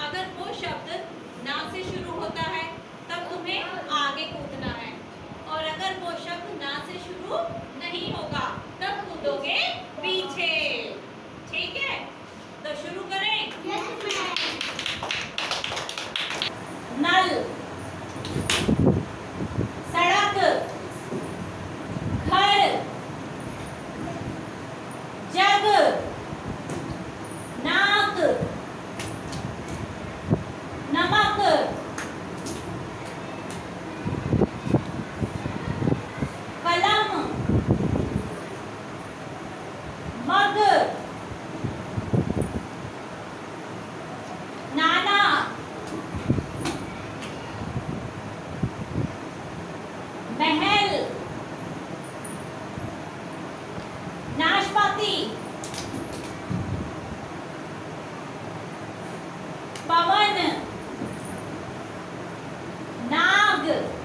अगर वो शब्द ना से शुरू होता है, तब तुम्हें आगे कूदना है। और अगर वो शब्द ना से शुरू नहीं होगा, तब कूदोगे पीछे। ठीक है? तो शुरू करें। नल। सड़क। घर। जग। 만든.